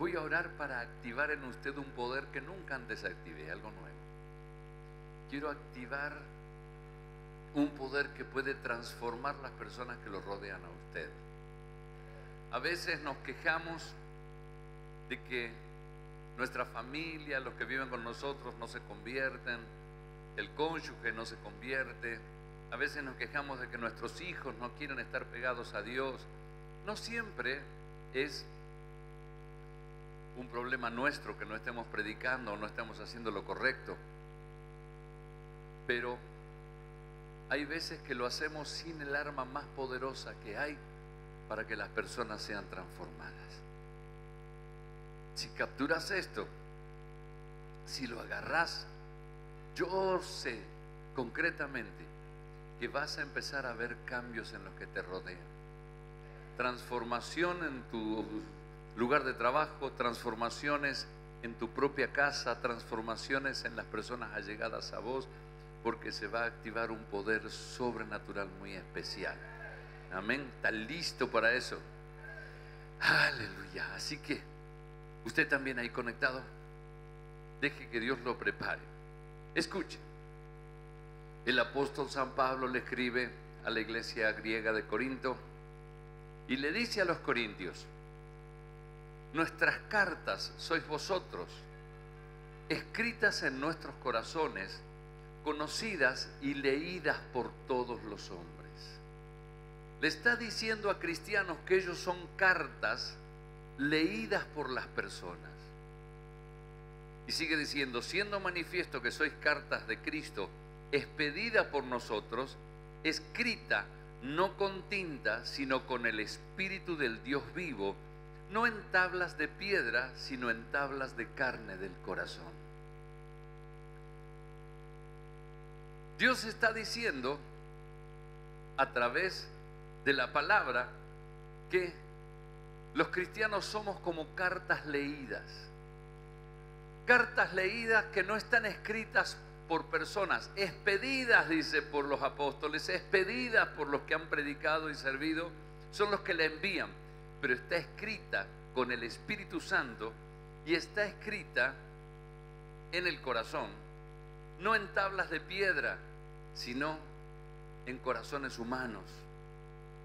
voy a orar para activar en usted un poder que nunca antes activé, algo nuevo. Quiero activar un poder que puede transformar las personas que lo rodean a usted. A veces nos quejamos de que nuestra familia, los que viven con nosotros no se convierten, el cónyuge no se convierte. A veces nos quejamos de que nuestros hijos no quieren estar pegados a Dios. No siempre es un problema nuestro que no estemos predicando o no estemos haciendo lo correcto. Pero hay veces que lo hacemos sin el arma más poderosa que hay para que las personas sean transformadas. Si capturas esto, si lo agarras, yo sé concretamente que vas a empezar a ver cambios en los que te rodean. Transformación en tu lugar de trabajo, transformaciones en tu propia casa, transformaciones en las personas allegadas a vos, porque se va a activar un poder sobrenatural muy especial. Amén. ¿Está listo para eso? Aleluya. Así que usted también ahí conectado, deje que Dios lo prepare. Escuche. El apóstol San Pablo le escribe a la iglesia griega de Corinto y le dice a los corintios, nuestras cartas sois vosotros, escritas en nuestros corazones, conocidas y leídas por todos los hombres. Le está diciendo a cristianos que ellos son cartas leídas por las personas. Y sigue diciendo, siendo manifiesto que sois cartas de Cristo, expedida por nosotros, escrita no con tinta, sino con el Espíritu del Dios vivo, no en tablas de piedra, sino en tablas de carne del corazón. Dios está diciendo a través de la palabra que los cristianos somos como cartas leídas. Cartas leídas que no están escritas por personas, expedidas, dice, por los apóstoles, expedidas por los que han predicado y servido, son los que la envían, pero está escrita con el Espíritu Santo y está escrita en el corazón, no en tablas de piedra, sino en corazones humanos.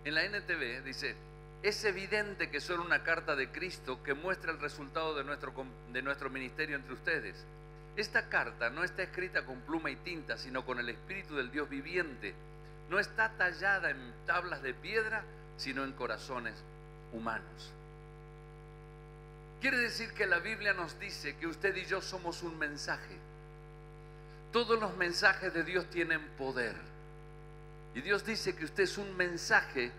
En la NTV dice, es evidente que son una carta de Cristo que muestra el resultado de nuestro, de nuestro ministerio entre ustedes. Esta carta no está escrita con pluma y tinta, sino con el Espíritu del Dios viviente. No está tallada en tablas de piedra, sino en corazones humanos. Quiere decir que la Biblia nos dice que usted y yo somos un mensaje. Todos los mensajes de Dios tienen poder. Y Dios dice que usted es un mensaje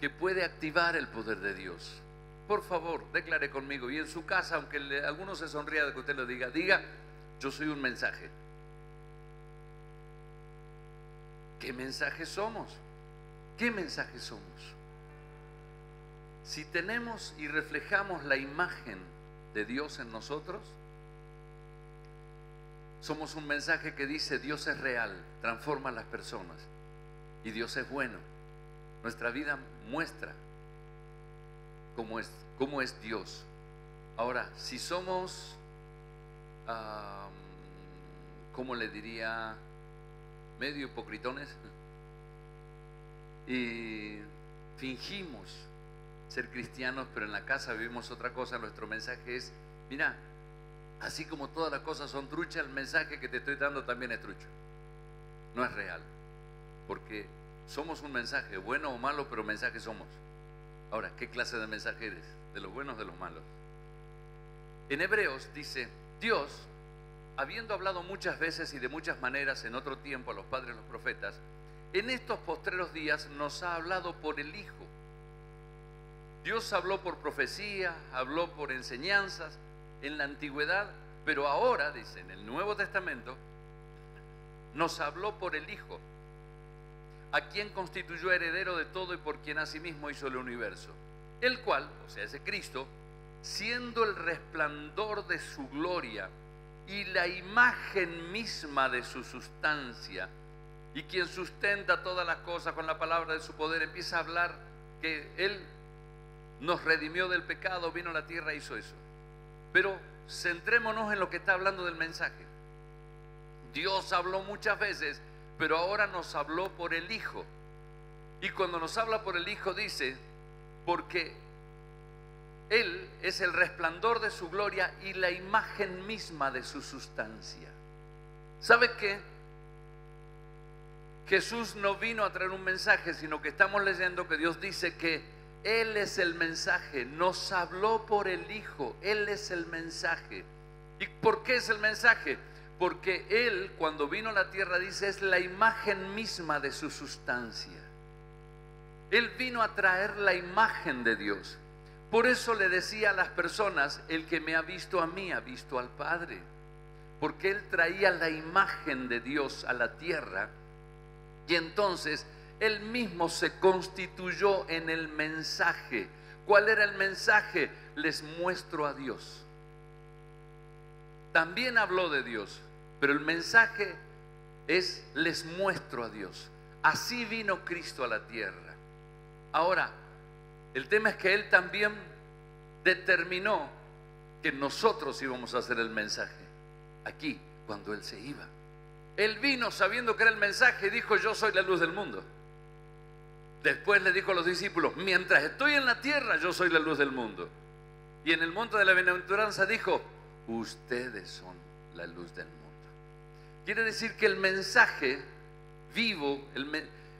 que puede activar el poder de Dios. Por favor, declare conmigo. Y en su casa, aunque alguno se sonría de que usted lo diga, diga, yo soy un mensaje. ¿Qué mensaje somos? ¿Qué mensaje somos? Si tenemos y reflejamos la imagen de Dios en nosotros, somos un mensaje que dice Dios es real, transforma a las personas y Dios es bueno. Nuestra vida muestra cómo es, cómo es Dios. Ahora, si somos ¿cómo le diría? Medio hipocritones. Y fingimos ser cristianos, pero en la casa vivimos otra cosa. Nuestro mensaje es, mira, así como todas las cosas son truchas, el mensaje que te estoy dando también es trucho. No es real. Porque somos un mensaje, bueno o malo, pero mensaje somos. Ahora, ¿qué clase de mensaje eres? ¿De los buenos o de los malos? En Hebreos dice, Dios, habiendo hablado muchas veces y de muchas maneras en otro tiempo a los padres de los profetas, en estos postreros días nos ha hablado por el Hijo. Dios habló por profecía, habló por enseñanzas en la antigüedad, pero ahora, dice en el Nuevo Testamento, nos habló por el Hijo, a quien constituyó heredero de todo y por quien asimismo hizo el universo, el cual, o sea, ese Cristo, siendo el resplandor de su gloria y la imagen misma de su sustancia, y quien sustenta todas las cosas con la palabra de su poder, empieza a hablar que Él nos redimió del pecado, vino a la tierra hizo eso. Pero centrémonos en lo que está hablando del mensaje. Dios habló muchas veces, pero ahora nos habló por el Hijo. Y cuando nos habla por el Hijo dice, porque Él es el resplandor de su gloria y la imagen misma de su sustancia. ¿Sabe qué? Jesús no vino a traer un mensaje, sino que estamos leyendo que Dios dice que Él es el mensaje, nos habló por el Hijo, Él es el mensaje. ¿Y por qué es el mensaje? Porque Él cuando vino a la tierra dice es la imagen misma de su sustancia. Él vino a traer la imagen de Dios. Por eso le decía a las personas, el que me ha visto a mí ha visto al Padre. Porque Él traía la imagen de Dios a la tierra y entonces Él mismo se constituyó en el mensaje. ¿Cuál era el mensaje? Les muestro a Dios. También habló de Dios, pero el mensaje es les muestro a Dios. Así vino Cristo a la tierra. Ahora, el tema es que Él también determinó que nosotros íbamos a hacer el mensaje aquí cuando Él se iba. Él vino sabiendo que era el mensaje y dijo, yo soy la luz del mundo. Después le dijo a los discípulos, mientras estoy en la tierra, yo soy la luz del mundo. Y en el monte de la bienaventuranza dijo, ustedes son la luz del mundo. Quiere decir que el mensaje vivo,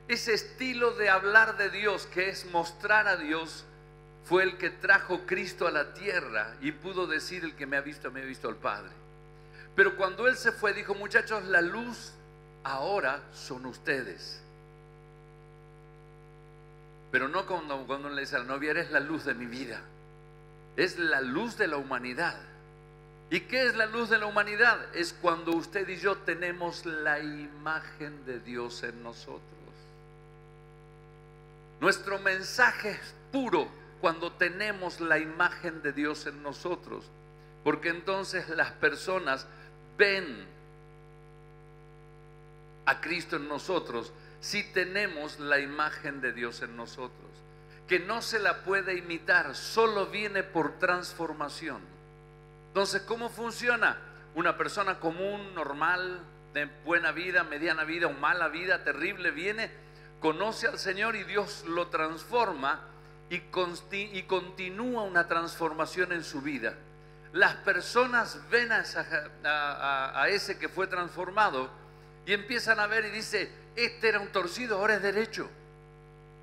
ese estilo de hablar de Dios, que es mostrar a Dios, fue el que trajo Cristo a la tierra y pudo decir, el que me ha visto, me ha visto al Padre. Pero cuando Él se fue, dijo, muchachos, la luz ahora son ustedes. Pero no cuando, cuando le dice a la novia, eres la luz de mi vida. Es la luz de la humanidad. ¿Y qué es la luz de la humanidad? Es cuando usted y yo tenemos la imagen de Dios en nosotros. Nuestro mensaje es puro cuando tenemos la imagen de Dios en nosotros. Porque entonces las personas ven a Cristo en nosotros si tenemos la imagen de Dios en nosotros, que no se la puede imitar, solo viene por transformación. Entonces, ¿cómo funciona? Una persona común, normal, de buena vida, mediana vida o mala vida, terrible, viene, conoce al Señor y Dios lo transforma y, continúa una transformación en su vida las personas ven a, ese que fue transformado y empiezan a ver y dice, este era un torcido, ahora es derecho.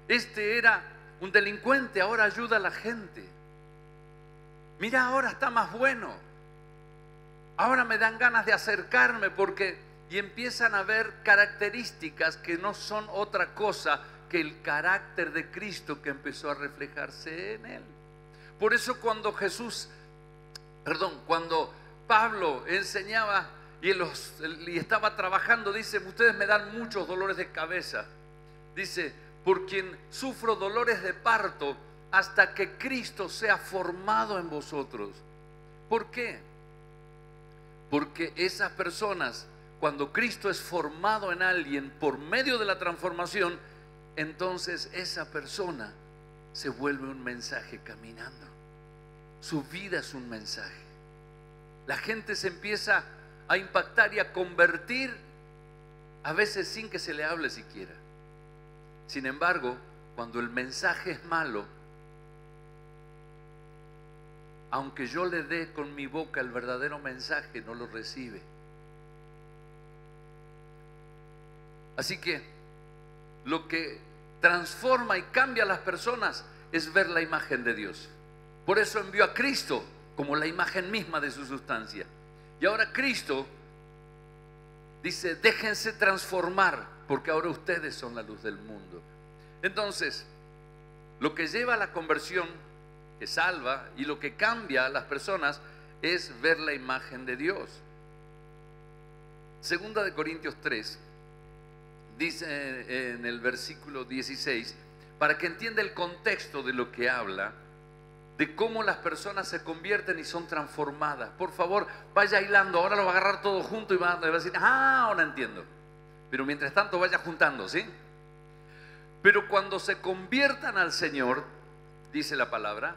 Este era un delincuente, ahora ayuda a la gente. Mira, ahora está más bueno. Ahora me dan ganas de acercarme porque... Y empiezan a ver características que no son otra cosa que el carácter de Cristo que empezó a reflejarse en él. Por eso cuando Jesús perdón, cuando Pablo enseñaba y, estaba trabajando, dice, ustedes me dan muchos dolores de cabeza. Dice, por quien sufro dolores de parto hasta que Cristo sea formado en vosotros. ¿Por qué? Porque esas personas, cuando Cristo es formado en alguien por medio de la transformación, entonces esa persona se vuelve un mensaje caminando. Su vida es un mensaje. La gente se empieza a impactar y a convertir, a veces sin que se le hable siquiera. Sin embargo, cuando el mensaje es malo, aunque yo le dé con mi boca el verdadero mensaje, no lo recibe. Así que lo que transforma y cambia a las personas es ver la imagen de Dios. Por eso envió a Cristo como la imagen misma de su sustancia. Y ahora Cristo dice, déjense transformar, porque ahora ustedes son la luz del mundo. Entonces, lo que lleva a la conversión, que salva, y lo que cambia a las personas es ver la imagen de Dios. Segunda de Corintios 3, dice en el versículo 16, para que entienda el contexto de lo que habla, de cómo las personas se convierten y son transformadas. Por favor, vaya hilando, ahora lo va a agarrar todo junto y va, a decir, ah, ahora entiendo. Pero mientras tanto vaya juntando, ¿sí? Pero cuando se conviertan al Señor, dice la palabra,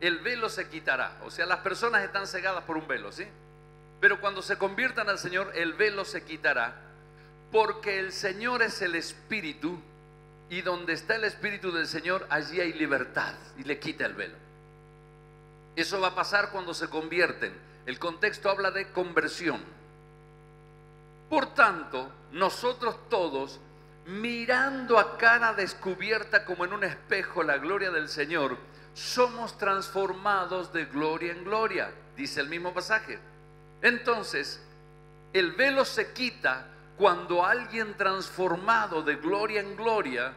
el velo se quitará. O sea, las personas están cegadas por un velo, ¿sí? Pero cuando se conviertan al Señor, el velo se quitará, porque el Señor es el Espíritu, y donde está el Espíritu del Señor, allí hay libertad, y le quita el velo. Eso va a pasar cuando se convierten. El contexto habla de conversión. Por tanto, nosotros todos, mirando a cara descubierta como en un espejo la gloria del Señor, somos transformados de gloria en gloria, dice el mismo pasaje. Entonces, el velo se quita cuando alguien transformado de gloria en gloria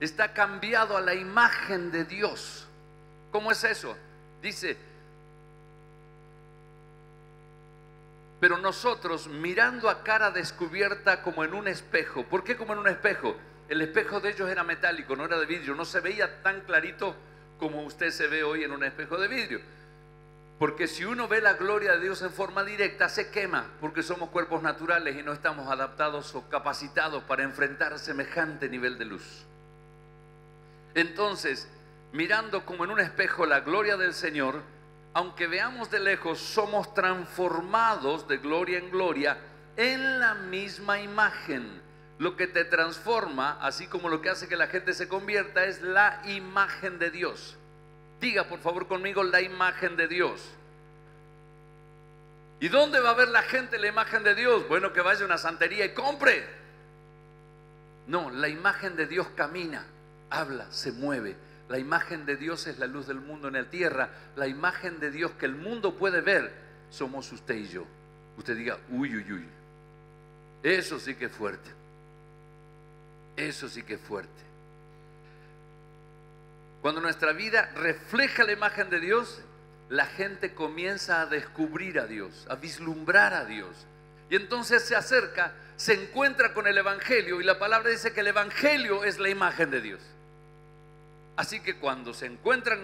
está cambiado a la imagen de Dios. ¿Cómo es eso? Dice, pero nosotros mirando a cara descubierta como en un espejo, ¿por qué como en un espejo? El espejo de ellos era metálico, no era de vidrio, no se veía tan clarito como usted se ve hoy en un espejo de vidrio. Porque si uno ve la gloria de Dios en forma directa, se quema, porque somos cuerpos naturales y no estamos adaptados o capacitados para enfrentar semejante nivel de luz. Entonces, mirando como en un espejo la gloria del Señor, aunque veamos de lejos, somos transformados de gloria en gloria en la misma imagen lo que te transforma, así como lo que hace que la gente se convierta, es la imagen de Dios. Diga por favor conmigo la imagen de Dios. ¿Y dónde va a ver la gente la imagen de Dios? Bueno, que vaya a una santería y compre. No, la imagen de Dios camina, habla, se mueve. La imagen de Dios es la luz del mundo en la tierra. La imagen de Dios que el mundo puede ver somos usted y yo. Usted diga, uy, uy, uy. Eso sí que es fuerte. Eso sí que es fuerte. Cuando nuestra vida refleja la imagen de Dios, la gente comienza a descubrir a Dios, a vislumbrar a Dios. Y entonces se acerca, se encuentra con el Evangelio y la palabra dice que el Evangelio es la imagen de Dios. Así que cuando se encuentran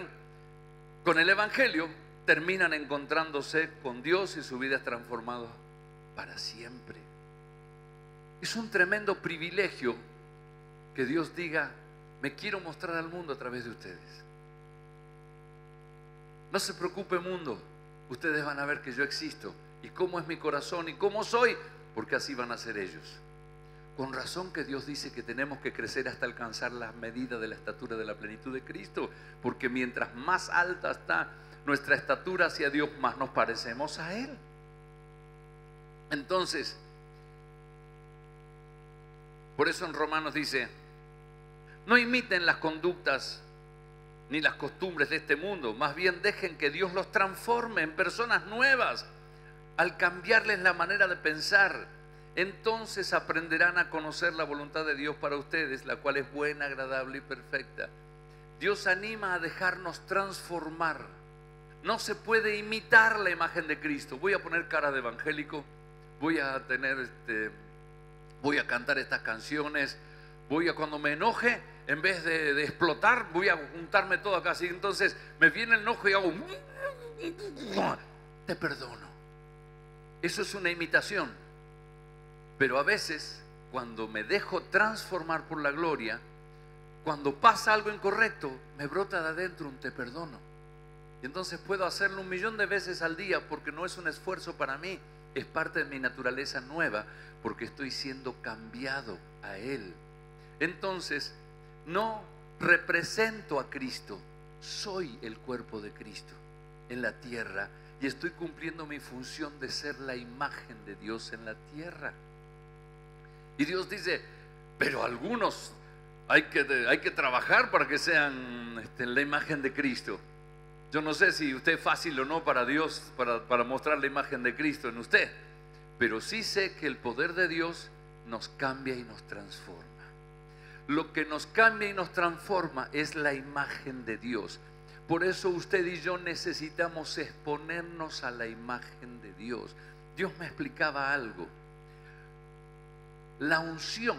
con el Evangelio, terminan encontrándose con Dios y su vida es transformada para siempre. Es un tremendo privilegio que Dios diga, me quiero mostrar al mundo a través de ustedes. No se preocupe mundo, ustedes van a ver que yo existo y cómo es mi corazón y cómo soy, porque así van a ser ellos. Con razón que Dios dice que tenemos que crecer hasta alcanzar la medida de la estatura de la plenitud de Cristo, porque mientras más alta está nuestra estatura hacia Dios, más nos parecemos a Él. Entonces, por eso en Romanos dice, no imiten las conductas ni las costumbres de este mundo, más bien dejen que Dios los transforme en personas nuevas al cambiarles la manera de pensar. Entonces aprenderán a conocer la voluntad de Dios para ustedes, la cual es buena, agradable y perfecta. Dios anima a dejarnos transformar. No se puede imitar la imagen de Cristo. Voy a poner cara de evangélico, voy a tener este, voy a cantar estas canciones, voy a cuando me enoje, en vez de, explotar, voy a juntarme todo acá. Así entonces me viene el enojo y hago, te perdono. Eso es una imitación. Pero a veces, cuando me dejo transformar por la gloria, cuando pasa algo incorrecto, me brota de adentro un te perdono. Y entonces puedo hacerlo un millón de veces al día porque no es un esfuerzo para mí, es parte de mi naturaleza nueva porque estoy siendo cambiado a Él. Entonces, no represento a Cristo, soy el cuerpo de Cristo en la tierra y estoy cumpliendo mi función de ser la imagen de Dios en la tierra. Y Dios dice, pero algunos hay que, hay que trabajar para que sean este, la imagen de Cristo. Yo no sé si usted es fácil o no para Dios, para, para mostrar la imagen de Cristo en usted, pero sí sé que el poder de Dios nos cambia y nos transforma lo que nos cambia y nos transforma es la imagen de Dios. Por eso usted y yo necesitamos exponernos a la imagen de Dios. Dios me explicaba algo. La unción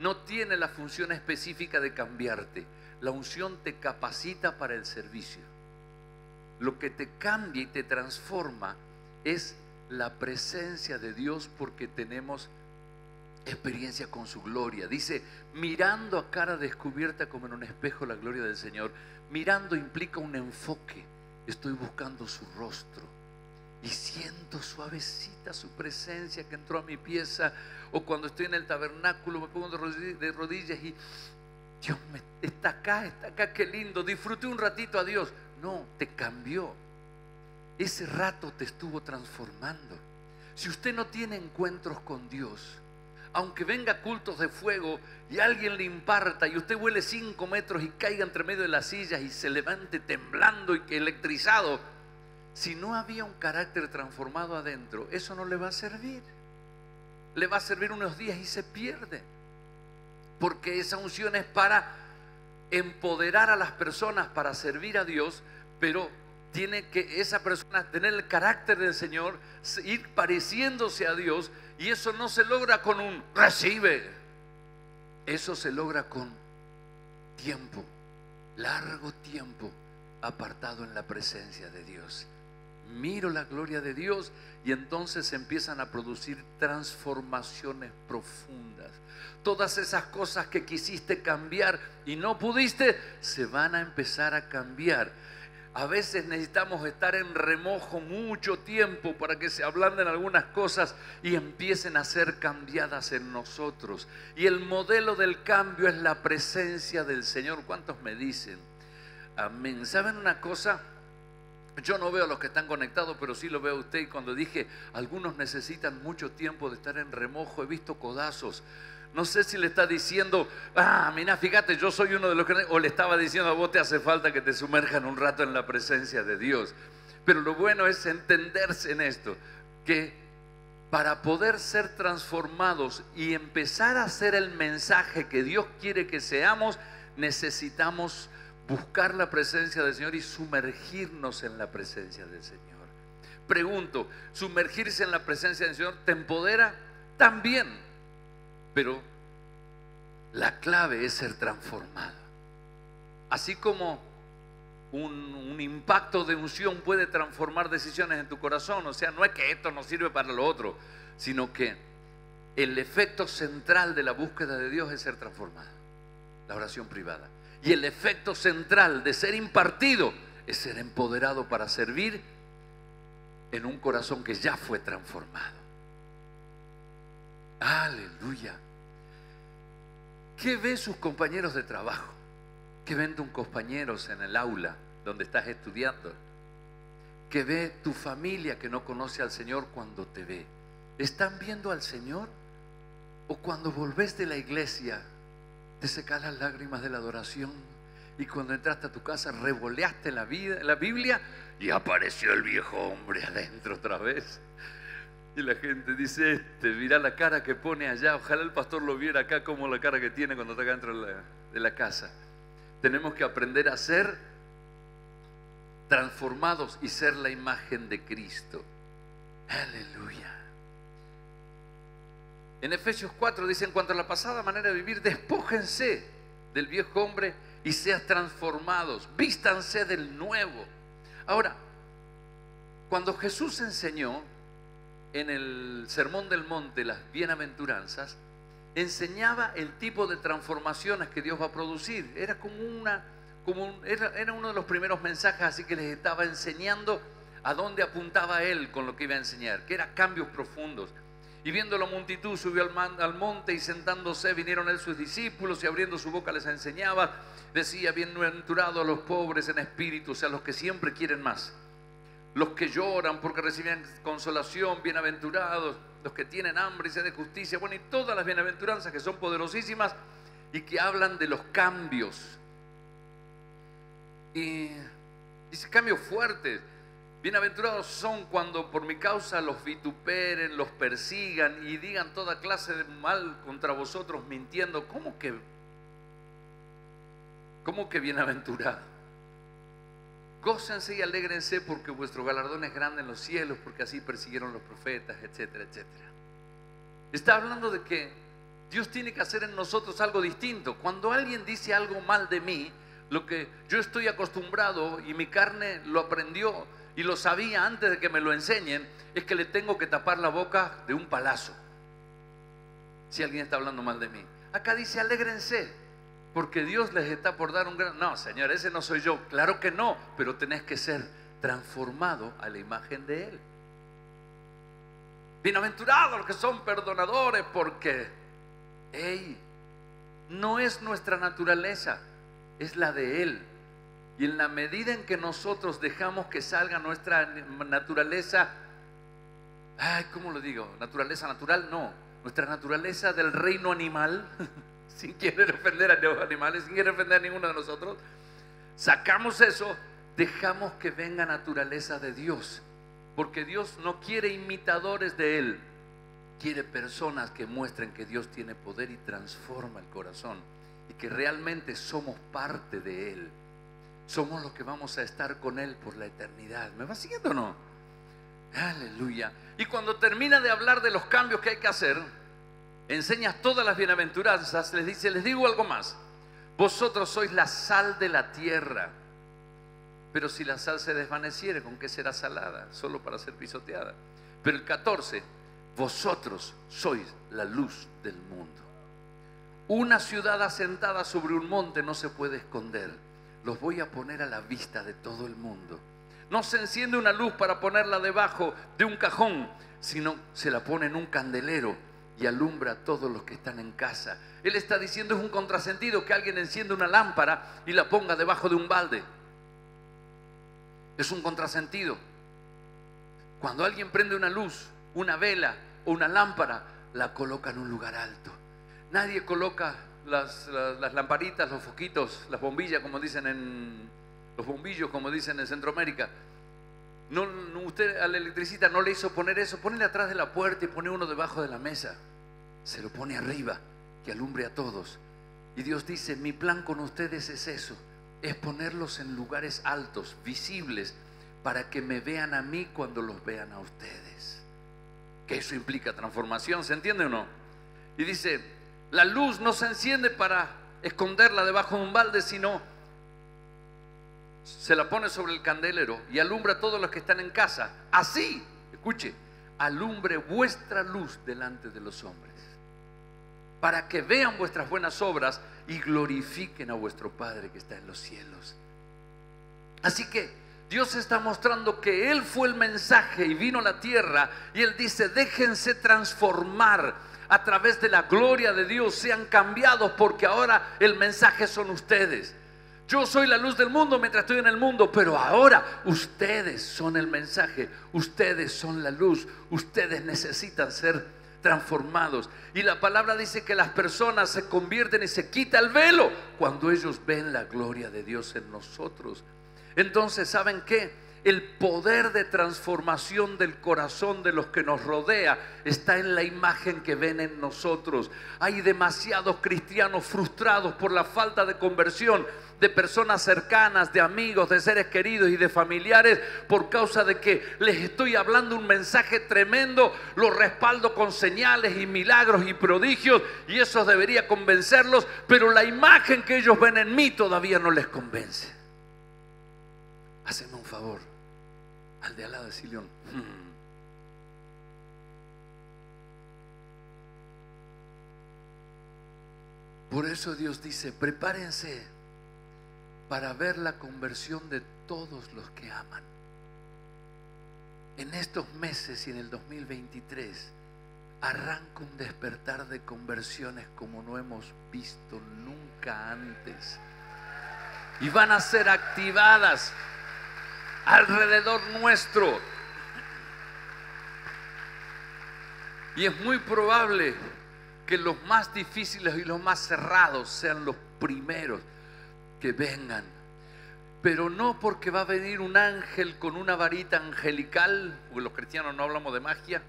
no tiene la función específica de cambiarte. La unción te capacita para el servicio. Lo que te cambia y te transforma es la presencia de Dios porque tenemos experiencia con su gloria. Dice, mirando a cara descubierta como en un espejo la gloria del Señor. Mirando implica un enfoque. Estoy buscando su rostro y siento suavecita su presencia que entró a mi pieza. O cuando estoy en el tabernáculo me pongo de rodillas y Dios me, está acá, está acá, qué lindo. Disfruté un ratito a Dios. No, te cambió. Ese rato te estuvo transformando. Si usted no tiene encuentros con Dios, aunque venga cultos de fuego y alguien le imparta y usted huele cinco metros y caiga entre medio de las sillas y se levante temblando y electrizado, si no había un carácter transformado adentro, eso no le va a servir. Le va a servir unos días y se pierde. Porque esa unción es para empoderar a las personas para servir a Dios, pero tiene que esa persona tener el carácter del Señor, ir pareciéndose a Dios, y eso no se logra con un recibe. Eso se logra con tiempo, largo tiempo apartado en la presencia de Dios miro la gloria de Dios y entonces empiezan a producir transformaciones profundas. Todas esas cosas que quisiste cambiar y no pudiste, se van a empezar a cambiar. A veces necesitamos estar en remojo mucho tiempo para que se ablanden algunas cosas y empiecen a ser cambiadas en nosotros. Y el modelo del cambio es la presencia del Señor. ¿Cuántos me dicen? Amén. ¿Saben una cosa? Yo no veo a los que están conectados, pero sí lo veo a usted. Y cuando dije, algunos necesitan mucho tiempo de estar en remojo, he visto codazos. No sé si le está diciendo, ah, mira, fíjate, yo soy uno de los que... O le estaba diciendo, a vos te hace falta que te sumerjan un rato en la presencia de Dios. Pero lo bueno es entenderse en esto, que para poder ser transformados y empezar a hacer el mensaje que Dios quiere que seamos, necesitamos buscar la presencia del Señor y sumergirnos en la presencia del Señor. Pregunto, ¿sumergirse en la presencia del Señor te empodera? También, pero la clave es ser transformado. Así como un, impacto de unción puede transformar decisiones en tu corazón, o sea, no es que esto no sirve para lo otro, sino que el efecto central de la búsqueda de Dios es ser transformado, la oración privada. Y el efecto central de ser impartido es ser empoderado para servir en un corazón que ya fue transformado. Aleluya. ¿Qué ven sus compañeros de trabajo? ¿Qué ven tus compañeros en el aula donde estás estudiando? ¿Qué ve tu familia que no conoce al Señor cuando te ve? ¿Están viendo al Señor? ¿O cuando volvés de la iglesia te secas las lágrimas de la adoración y cuando entraste a tu casa revoleaste la, vida, la Biblia y apareció el viejo hombre adentro otra vez. Y la gente dice, este, mira la cara que pone allá, ojalá el pastor lo viera acá como la cara que tiene cuando está acá dentro de la casa. Tenemos que aprender a ser transformados y ser la imagen de Cristo. Aleluya. En Efesios 4 dice, en cuanto a la pasada manera de vivir, despójense del viejo hombre y seas transformados, vístanse del nuevo. Ahora, cuando Jesús enseñó en el Sermón del Monte las bienaventuranzas, enseñaba el tipo de transformaciones que Dios va a producir. Era como una, como era, era uno de los primeros mensajes, así que les estaba enseñando a dónde apuntaba él con lo que iba a enseñar, que eran cambios profundos. Y viendo la multitud subió al, monte y sentándose vinieron él sus discípulos y abriendo su boca les enseñaba. Decía, bienaventurado a los pobres en espíritu, o sea, los que siempre quieren más. Los que lloran porque reciben consolación, bienaventurados. Los que tienen hambre y sed de justicia. Bueno, y todas las bienaventuranzas que son poderosísimas y que hablan de los cambios. Y dice cambios fuertes Bienaventurados son cuando por mi causa los vituperen, los persigan y digan toda clase de mal contra vosotros mintiendo. ¿Cómo que? ¿Cómo que bienaventurado? Gócense y alégrense porque vuestro galardón es grande en los cielos, porque así persiguieron los profetas, etcétera, etcétera. Está hablando de que Dios tiene que hacer en nosotros algo distinto. Cuando alguien dice algo mal de mí, lo que yo estoy acostumbrado y mi carne lo aprendió y lo sabía antes de que me lo enseñen, es que le tengo que tapar la boca de un palazo. si alguien está hablando mal de mí. Acá dice, alégrense, porque Dios les está por dar un gran... No, Señor, ese no soy yo. Claro que no, pero tenés que ser transformado a la imagen de Él. Bienaventurados los que son perdonadores, porque, hey, no es nuestra naturaleza, es la de Él. Y en la medida en que nosotros dejamos que salga nuestra naturaleza, ay, ¿cómo lo digo? Naturaleza natural, no. Nuestra naturaleza del reino animal, sin querer ofender a los animales, sin querer ofender a ninguno de nosotros, sacamos eso, dejamos que venga naturaleza de Dios. Porque Dios no quiere imitadores de Él, quiere personas que muestren que Dios tiene poder y transforma el corazón y que realmente somos parte de Él somos los que vamos a estar con Él por la eternidad. ¿Me va siguiendo o no? Aleluya. Y cuando termina de hablar de los cambios que hay que hacer, enseñas todas las bienaventuranzas, les dice, les digo algo más. Vosotros sois la sal de la tierra. Pero si la sal se desvaneciere, ¿con qué será salada? Solo para ser pisoteada. Pero el 14, vosotros sois la luz del mundo. Una ciudad asentada sobre un monte no se puede esconder los voy a poner a la vista de todo el mundo. No se enciende una luz para ponerla debajo de un cajón, sino se la pone en un candelero y alumbra a todos los que están en casa. Él está diciendo es un contrasentido que alguien encienda una lámpara y la ponga debajo de un balde. Es un contrasentido. Cuando alguien prende una luz, una vela o una lámpara, la coloca en un lugar alto. Nadie coloca las, lamparitas, los foquitos, las bombillas, como dicen en los bombillos, como dicen en Centroamérica. No, usted al electricista no le hizo poner eso, ponele atrás de la puerta y pone uno debajo de la mesa. Se lo pone arriba, que alumbre a todos. Y Dios dice, mi plan con ustedes es eso, es ponerlos en lugares altos, visibles, para que me vean a mí cuando los vean a ustedes. Que eso implica transformación, ¿se entiende o no? Y dice, la luz no se enciende para esconderla debajo de un balde, sino se la pone sobre el candelero y alumbra a todos los que están en casa. Así, escuche, alumbre vuestra luz delante de los hombres, para que vean vuestras buenas obras y glorifiquen a vuestro Padre que está en los cielos. Así que Dios está mostrando que Él fue el mensaje y vino a la tierra y Él dice, déjense transformar a través de la gloria de Dios sean cambiados porque ahora el mensaje son ustedes. Yo soy la luz del mundo mientras estoy en el mundo, pero ahora ustedes son el mensaje, ustedes son la luz, ustedes necesitan ser transformados. Y la palabra dice que las personas se convierten y se quita el velo cuando ellos ven la gloria de Dios en nosotros. Entonces, ¿saben qué? El poder de transformación del corazón de los que nos rodea está en la imagen que ven en nosotros. Hay demasiados cristianos frustrados por la falta de conversión de personas cercanas, de amigos, de seres queridos y de familiares por causa de que les estoy hablando un mensaje tremendo, lo respaldo con señales y milagros y prodigios y eso debería convencerlos, pero la imagen que ellos ven en mí todavía no les convence. Haceme un favor al de al lado decirle hmm". Por eso Dios dice, prepárense para ver la conversión de todos los que aman. En estos meses y en el 2023 arranca un despertar de conversiones como no hemos visto nunca antes. Y van a ser activadas alrededor nuestro. Y es muy probable que los más difíciles y los más cerrados sean los primeros que vengan. Pero no porque va a venir un ángel con una varita angelical, porque los cristianos no hablamos de magia,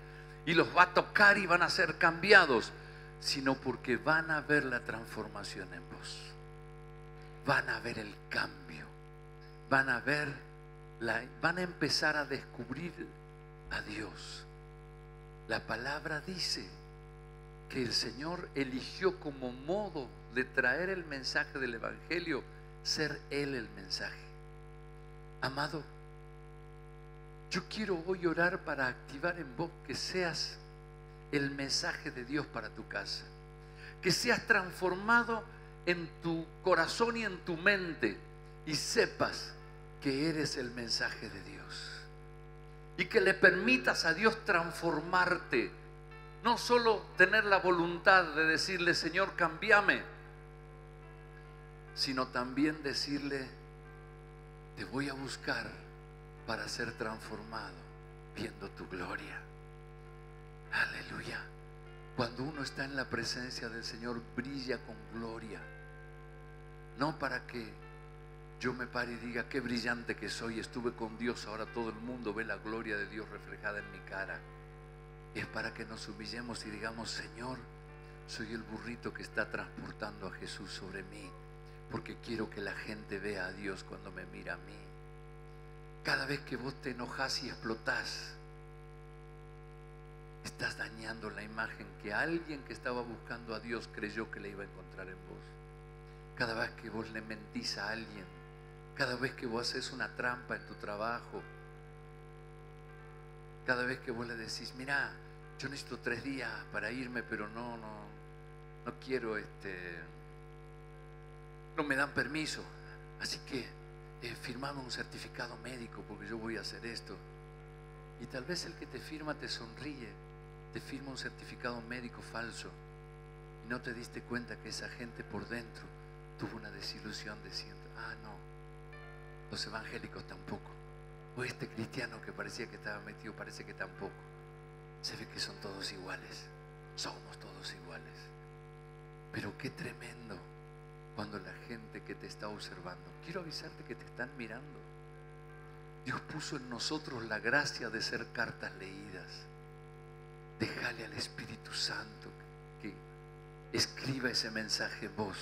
y los va a tocar y van a ser cambiados, sino porque van a ver la transformación en vos. Van a ver el cambio. Van a ver van a empezar a descubrir a Dios. La palabra dice que el Señor eligió como modo de traer el mensaje del Evangelio ser Él el mensaje. Amado, yo quiero hoy orar para activar en vos que seas el mensaje de Dios para tu casa. que seas transformado en tu corazón y en tu mente y sepas que eres el mensaje de Dios. Y que le permitas a Dios transformarte. No solo tener la voluntad de decirle, Señor, cambiame, sino también decirle, te voy a buscar para ser transformado viendo tu gloria. Aleluya. Cuando uno está en la presencia del Señor, brilla con gloria. No para que yo me pare y diga, qué brillante que soy, estuve con Dios, ahora todo el mundo ve la gloria de Dios reflejada en mi cara. Es para que nos humillemos y digamos, Señor, soy el burrito que está transportando a Jesús sobre mí, porque quiero que la gente vea a Dios cuando me mira a mí. Cada vez que vos te enojas y explotás, estás dañando la imagen que alguien que estaba buscando a Dios creyó que le iba a encontrar en vos. Cada vez que vos le mentís a alguien, cada vez que vos haces una trampa en tu trabajo, cada vez que vos le decís, mira, yo necesito tres días para irme, pero no, no, no quiero, este, no me dan permiso. Así que eh, firmame un certificado médico porque yo voy a hacer esto. Y tal vez el que te firma te sonríe, te firma un certificado médico falso y no te diste cuenta que esa gente por dentro tuvo una desilusión diciendo, ah, no, evangélicos tampoco. O este cristiano que parecía que estaba metido parece que tampoco. Se ve que son todos iguales. Somos todos iguales. Pero qué tremendo cuando la gente que te está observando, quiero avisarte que te están mirando. Dios puso en nosotros la gracia de ser cartas leídas. Déjale al Espíritu Santo que escriba ese mensaje en vos.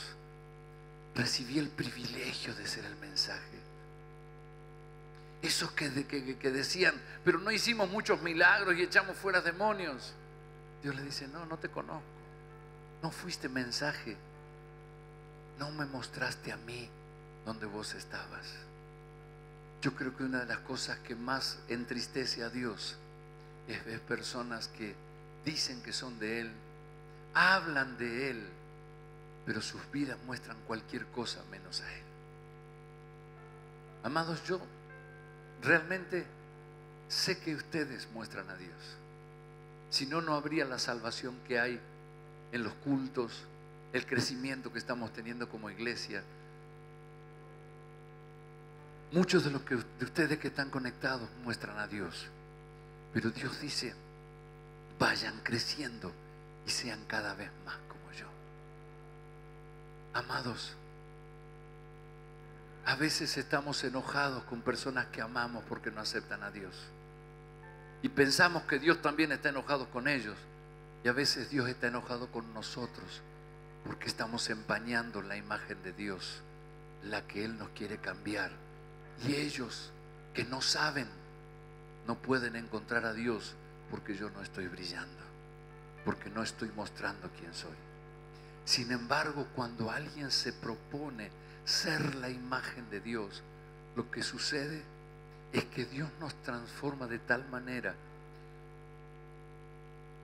Recibí el privilegio de ser el mensaje. Esos que, que, decían, pero no hicimos muchos milagros y echamos fuera demonios. Dios le dice, no, no te conozco. No fuiste mensaje. No me mostraste a mí donde vos estabas. Yo creo que una de las cosas que más entristece a Dios es ver personas que dicen que son de Él, hablan de Él, pero sus vidas muestran cualquier cosa menos a Él. Amados, yo Realmente sé que ustedes muestran a Dios. Si no, no habría la salvación que hay en los cultos, el crecimiento que estamos teniendo como iglesia. Muchos de los que, de ustedes que están conectados muestran a Dios. Pero Dios dice, vayan creciendo y sean cada vez más como yo. Amados, a veces estamos enojados con personas que amamos porque no aceptan a Dios. Y pensamos que Dios también está enojado con ellos. Y a veces Dios está enojado con nosotros porque estamos empañando la imagen de Dios, la que Él nos quiere cambiar. Y ellos que no saben, no pueden encontrar a Dios porque yo no estoy brillando, porque no estoy mostrando quién soy. Sin embargo, cuando alguien se propone ser la imagen de Dios, lo que sucede es que Dios nos transforma de tal manera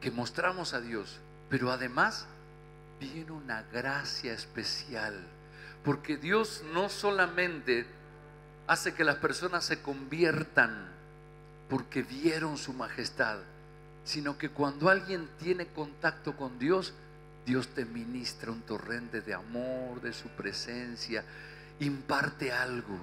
que mostramos a Dios, pero además viene una gracia especial, porque Dios no solamente hace que las personas se conviertan porque vieron su majestad, sino que cuando alguien tiene contacto con Dios, Dios te ministra un torrente de amor, de su presencia, imparte algo.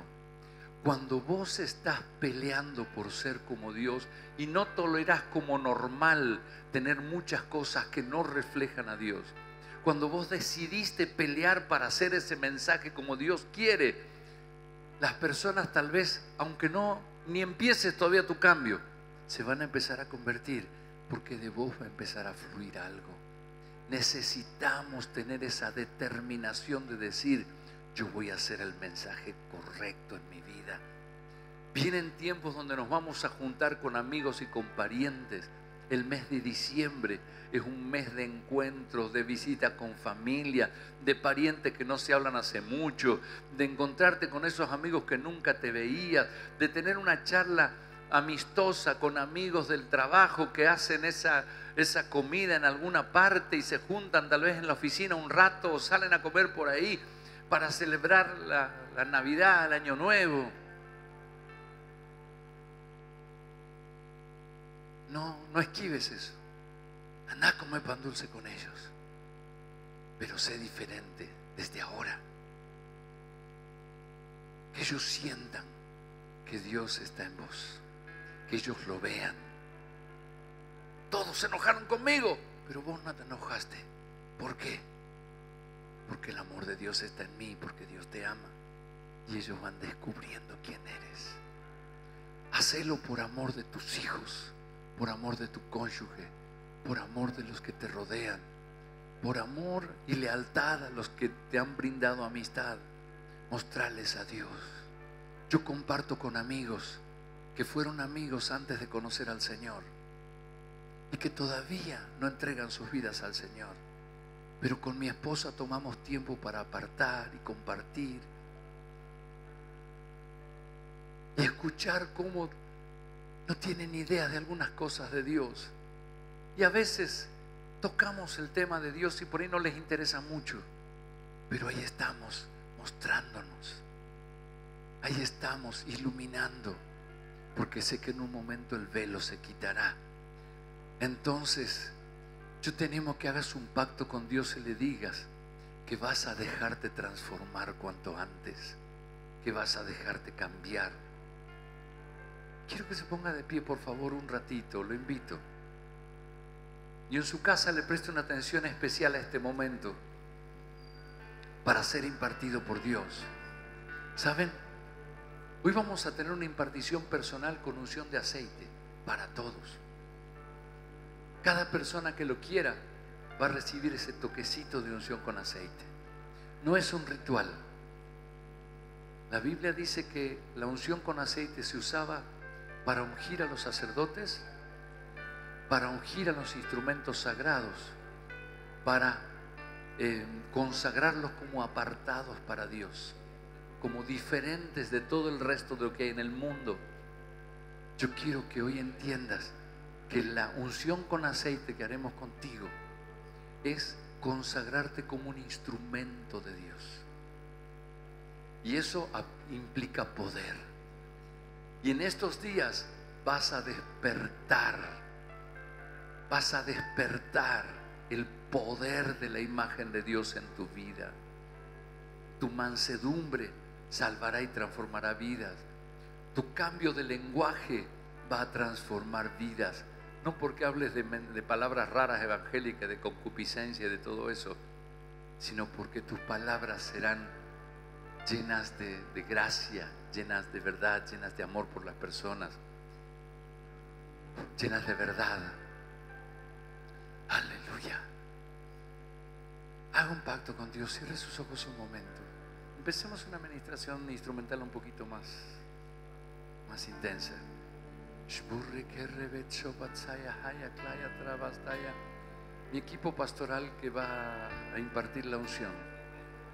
Cuando vos estás peleando por ser como Dios y no tolerás como normal tener muchas cosas que no reflejan a Dios, cuando vos decidiste pelear para hacer ese mensaje como Dios quiere, las personas tal vez, aunque no ni empieces todavía tu cambio, se van a empezar a convertir porque de vos va a empezar a fluir algo necesitamos tener esa determinación de decir, yo voy a hacer el mensaje correcto en mi vida. Vienen tiempos donde nos vamos a juntar con amigos y con parientes. El mes de diciembre es un mes de encuentros, de visita con familia, de parientes que no se hablan hace mucho, de encontrarte con esos amigos que nunca te veías, de tener una charla amistosa con amigos del trabajo que hacen esa, esa comida en alguna parte y se juntan tal vez en la oficina un rato o salen a comer por ahí para celebrar la, Navidad, el Año Nuevo. No, no esquives eso. Anda a comer pan dulce con ellos. Pero sé diferente desde ahora. Que ellos sientan que Dios está en vos. Que ellos lo vean. Se enojaron conmigo, pero vos no te enojaste. ¿Por qué? Porque el amor de Dios está en mí, porque Dios te ama. Y ellos van descubriendo quién eres. Hacelo por amor de tus hijos, por amor de tu cónyuge, por amor de los que te rodean, por amor y lealtad a los que te han brindado amistad. Mostrarles a Dios. Yo comparto con amigos que fueron amigos antes de conocer al Señor y que todavía no entregan sus vidas al Señor. Pero con mi esposa tomamos tiempo para apartar y compartir y escuchar cómo no tienen idea de algunas cosas de Dios. Y a veces tocamos el tema de Dios y por ahí no les interesa mucho, pero ahí estamos mostrándonos. Ahí estamos iluminando, porque sé que en un momento el velo se quitará. Entonces, yo tenemos que hagas un pacto con Dios y le digas que vas a dejarte transformar cuanto antes, que vas a dejarte cambiar. Quiero que se ponga de pie, por favor, un ratito, lo invito. Y en su casa le preste una atención especial a este momento para ser impartido por Dios. ¿Saben? Hoy vamos a tener una impartición personal con unción de aceite para todos. Cada persona que lo quiera va a recibir ese toquecito de unción con aceite. No es un ritual. La Biblia dice que la unción con aceite se usaba para ungir a los sacerdotes, para ungir a los instrumentos sagrados, para eh, consagrarlos como apartados para Dios, como diferentes de todo el resto de lo que hay en el mundo. Yo quiero que hoy entiendas que la unción con aceite que haremos contigo es consagrarte como un instrumento de Dios. Y eso implica poder. Y en estos días vas a despertar, vas a despertar el poder de la imagen de Dios en tu vida. Tu mansedumbre salvará y transformará vidas. Tu cambio de lenguaje va a transformar vidas no porque hables de, palabras raras evangélicas, de concupiscencia, de todo eso, sino porque tus palabras serán llenas de, gracia, llenas de verdad, llenas de amor por las personas, llenas de verdad. Aleluya. Haga un pacto con Dios, cierre sus ojos un momento. Empecemos una administración instrumental un poquito más, más intensa. Mi equipo pastoral que va a impartir la unción,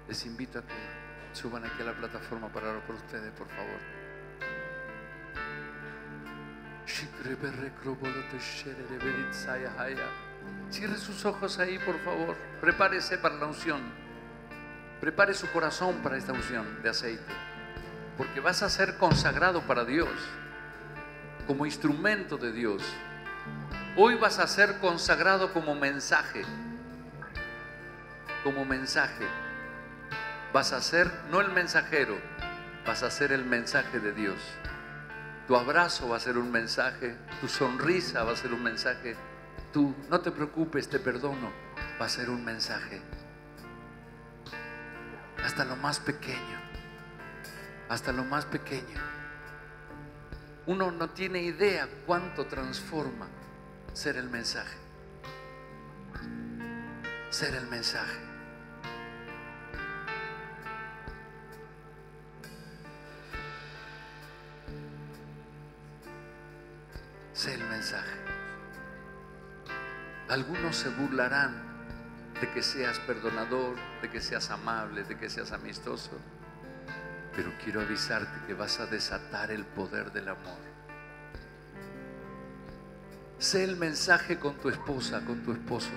les invito a que suban aquí a la plataforma para orar por ustedes, por favor. Cierre sus ojos ahí, por favor. Prepárese para la unción. Prepare su corazón para esta unción de aceite. Porque vas a ser consagrado para Dios como instrumento de Dios. Hoy vas a ser consagrado como mensaje. Como mensaje. Vas a ser no el mensajero, vas a ser el mensaje de Dios. Tu abrazo va a ser un mensaje, tu sonrisa va a ser un mensaje, tú no te preocupes, te perdono, va a ser un mensaje. Hasta lo más pequeño, hasta lo más pequeño uno no tiene idea cuánto transforma ser el mensaje. Ser el mensaje. Ser el mensaje. Algunos se burlarán de que seas perdonador, de que seas amable, de que seas amistoso. Pero quiero avisarte que vas a desatar el poder del amor. Sé el mensaje con tu esposa, con tu esposo.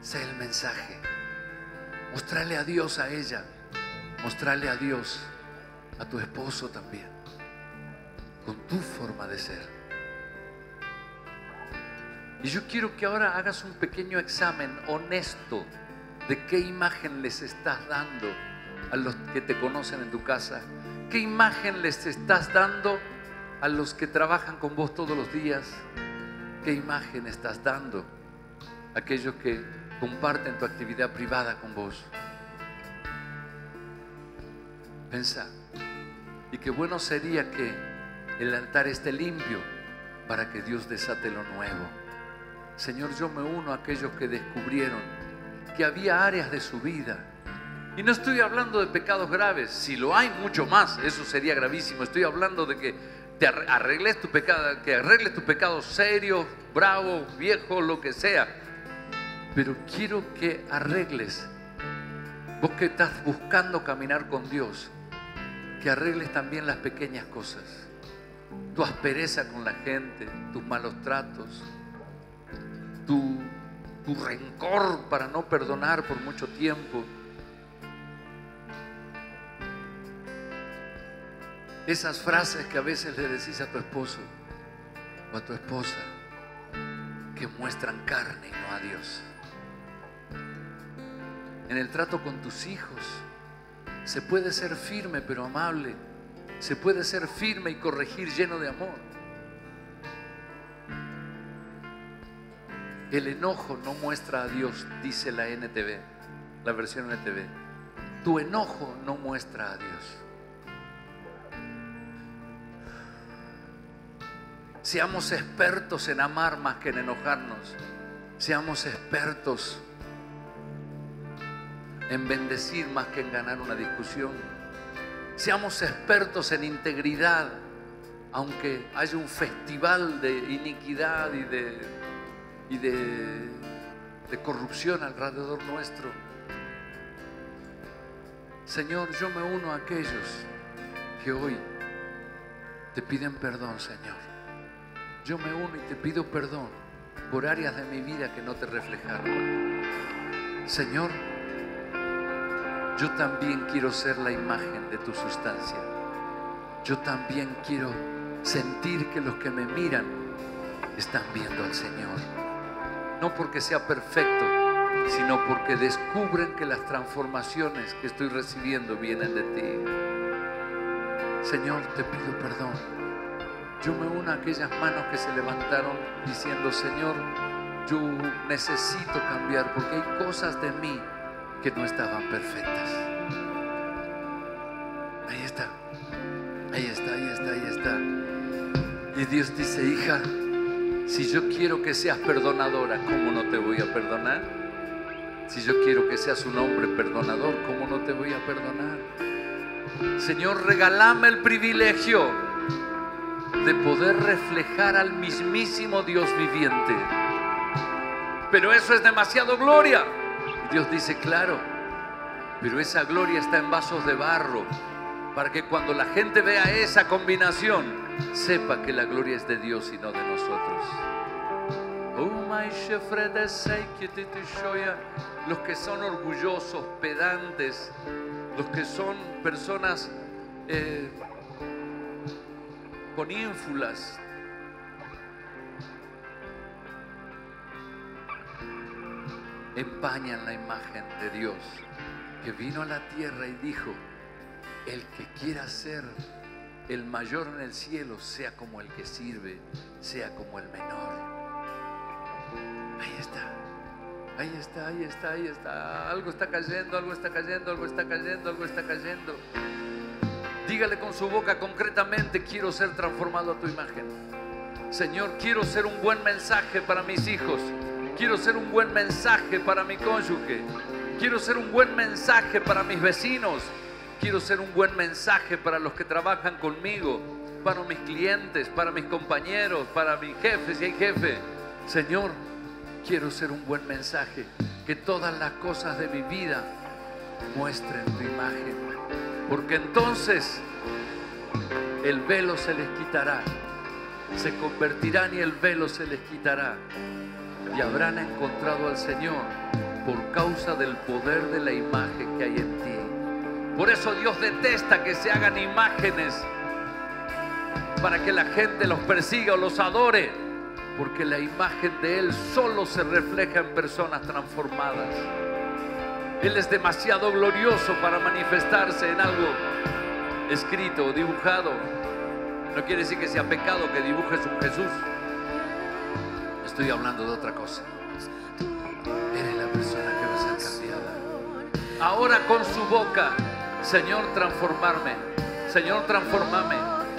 Sé el mensaje. Mostrarle a Dios a ella. Mostrarle a Dios a tu esposo también. Con tu forma de ser. Y yo quiero que ahora hagas un pequeño examen honesto de qué imagen les estás dando a los que te conocen en tu casa. ¿Qué imagen les estás dando a los que trabajan con vos todos los días? ¿Qué imagen estás dando a aquellos que comparten tu actividad privada con vos? Pensa. Y qué bueno sería que el altar esté limpio para que Dios desate lo nuevo. Señor, yo me uno a aquellos que descubrieron que había áreas de su vida. Y no estoy hablando de pecados graves, si lo hay mucho más, eso sería gravísimo. Estoy hablando de que te arregles tu pecado, que arregles tu pecado serio, bravo, viejo, lo que sea. Pero quiero que arregles, vos que estás buscando caminar con Dios, que arregles también las pequeñas cosas. Tu aspereza con la gente, tus malos tratos, tu, tu rencor para no perdonar por mucho tiempo. Esas frases que a veces le decís a tu esposo o a tu esposa que muestran carne y no a Dios. En el trato con tus hijos se puede ser firme pero amable. Se puede ser firme y corregir lleno de amor. El enojo no muestra a Dios, dice la NTV, la versión NTV. Tu enojo no muestra a Dios. Seamos expertos en amar más que en enojarnos. Seamos expertos en bendecir más que en ganar una discusión. Seamos expertos en integridad, aunque haya un festival de iniquidad y de, y de, de corrupción alrededor nuestro. Señor, yo me uno a aquellos que hoy te piden perdón, Señor. Yo me uno y te pido perdón por áreas de mi vida que no te reflejaron. Señor, yo también quiero ser la imagen de tu sustancia. Yo también quiero sentir que los que me miran están viendo al Señor. No porque sea perfecto, sino porque descubren que las transformaciones que estoy recibiendo vienen de ti. Señor, te pido perdón. Yo me uno a aquellas manos que se levantaron diciendo, Señor, yo necesito cambiar porque hay cosas de mí que no estaban perfectas. Ahí está, ahí está, ahí está, ahí está. Y Dios dice, hija, si yo quiero que seas perdonadora, ¿cómo no te voy a perdonar? Si yo quiero que seas un hombre perdonador, ¿cómo no te voy a perdonar? Señor, regálame el privilegio de poder reflejar al mismísimo Dios viviente. Pero eso es demasiado gloria. Dios dice, claro, pero esa gloria está en vasos de barro, para que cuando la gente vea esa combinación, sepa que la gloria es de Dios y no de nosotros. Los que son orgullosos, pedantes, los que son personas eh, con ínfulas, empañan la imagen de Dios que vino a la tierra y dijo, el que quiera ser el mayor en el cielo, sea como el que sirve, sea como el menor. Ahí está, ahí está, ahí está, ahí está. Algo está cayendo, algo está cayendo, algo está cayendo, algo está cayendo. Dígale con su boca concretamente, quiero ser transformado a tu imagen. Señor, quiero ser un buen mensaje para mis hijos. Quiero ser un buen mensaje para mi cónyuge. Quiero ser un buen mensaje para mis vecinos. Quiero ser un buen mensaje para los que trabajan conmigo, para mis clientes, para mis compañeros, para mis jefes, si hay jefe. Señor, quiero ser un buen mensaje. Que todas las cosas de mi vida muestren tu imagen. Porque entonces el velo se les quitará se convertirán y el velo se les quitará y habrán encontrado al Señor por causa del poder de la imagen que hay en ti. Por eso Dios detesta que se hagan imágenes para que la gente los persiga o los adore, porque la imagen de Él solo se refleja en personas transformadas. Él es demasiado glorioso para manifestarse en algo escrito dibujado. No quiere decir que sea pecado que dibujes un Jesús. Estoy hablando de otra cosa. Eres la persona que va a ser cambiada. Ahora con su boca, Señor, transformarme. Señor, transformame.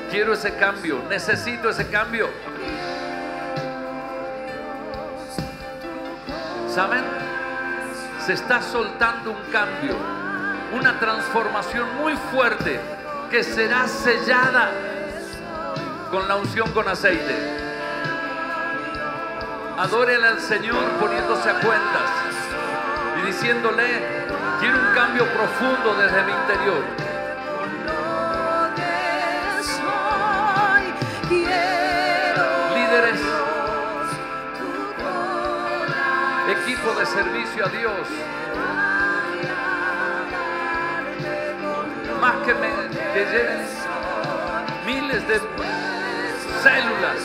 Quiero ese cambio. Necesito ese cambio. ¿Saben? Se está soltando un cambio, una transformación muy fuerte que será sellada con la unción con aceite. Adórele al Señor poniéndose a cuentas y diciéndole, quiero un cambio profundo desde mi interior. De servicio a Dios, más que, me, que lleven miles de células,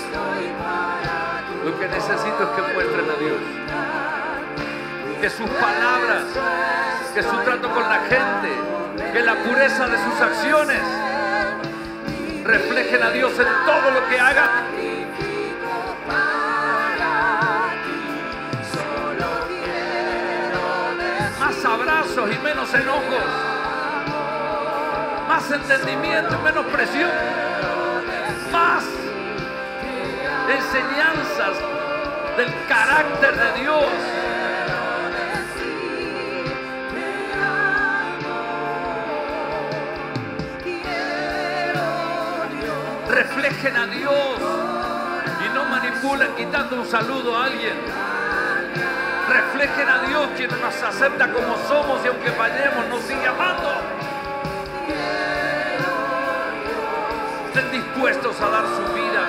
lo que necesito es que muestren a Dios. Que sus palabras, que su trato con la gente, que la pureza de sus acciones reflejen a Dios en todo lo que hagan. Y menos enojos. Más entendimiento y menos presión. Más enseñanzas del carácter de Dios. Reflejen a Dios y no manipulen quitando un saludo a alguien. Reflejen a Dios quien nos acepta como somos y aunque fallemos nos sigue amando. Estén dispuestos a dar su vida.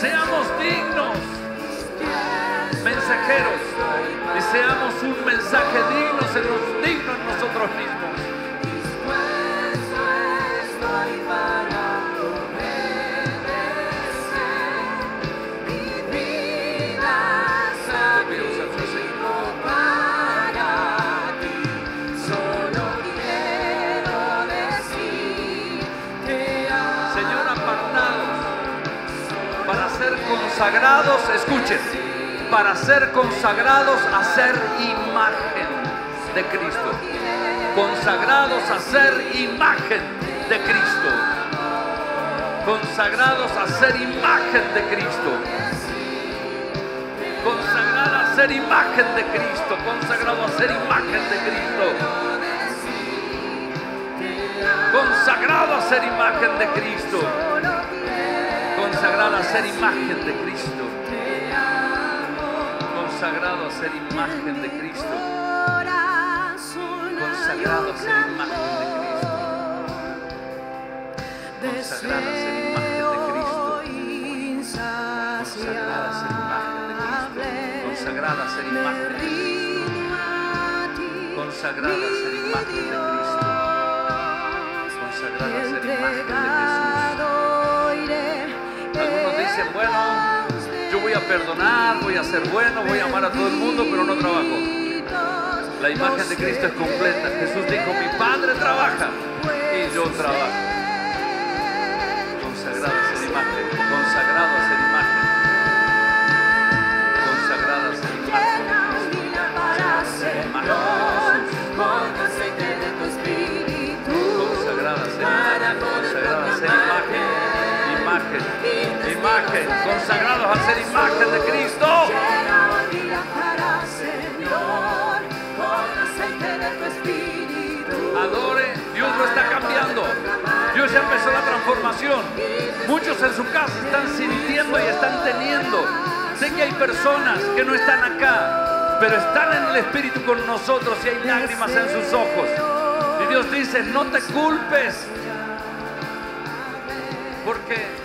Seamos dignos mensajeros y seamos un mensaje digno dignos en nosotros mismos. Consagrados, escuchen, para ser consagrados a ser imagen de Cristo. Consagrados a ser imagen de Cristo. Consagrados a ser imagen de Cristo. Consagrado a ser imagen de Cristo. Consagrado a ser imagen de Cristo. Consagrado a ser imagen de Cristo. Consagrado a ser imagen de Cristo. Consagrado a ser imagen de Cristo. Consagrado a ser imagen de Cristo. Consagrada a ser imagen de Cristo. Consagrada a ser imagen de Cristo. Consagrada a ser imagen de Cristo. Consagrada a ser imagen de Cristo. Consagrada a ser imagen de Jesús. Dicen, bueno, yo voy a perdonar, voy a ser bueno, voy a amar a todo el mundo, pero no trabajo. La imagen de Cristo es completa. Jesús dijo, mi Padre trabaja y yo trabajo. Consagrado a ser imagen, consagrado a ser imagen. Consagrada a ser imagen, consagrada a imagen, imagen, imagen, consagrados a ser imagen de Cristo. Adore, Dios lo está cambiando. Dios ya empezó la transformación. Muchos en su casa están sintiendo y están teniendo. Sé que hay personas que no están acá, pero están en el Espíritu con nosotros y hay lágrimas en sus ojos. Dios dice, no te culpes. Porque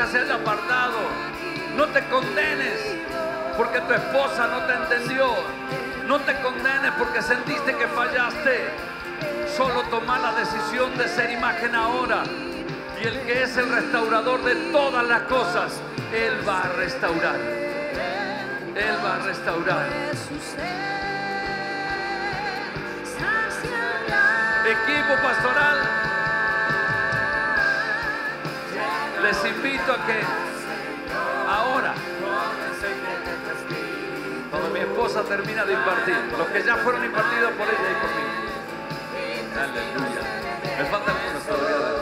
haya apartado. No te condenes porque tu esposa no te entendió. No te condenes porque sentiste que fallaste. Solo toma la decisión de ser imagen ahora. Y el que es el restaurador de todas las cosas, Él va a restaurar. Él va a restaurar. Equipo pastoral, les invito a que ahora, cuando mi esposa termina de impartir, los que ya fueron impartidos por ella y por mí. Aleluya. Me faltan algunos todavía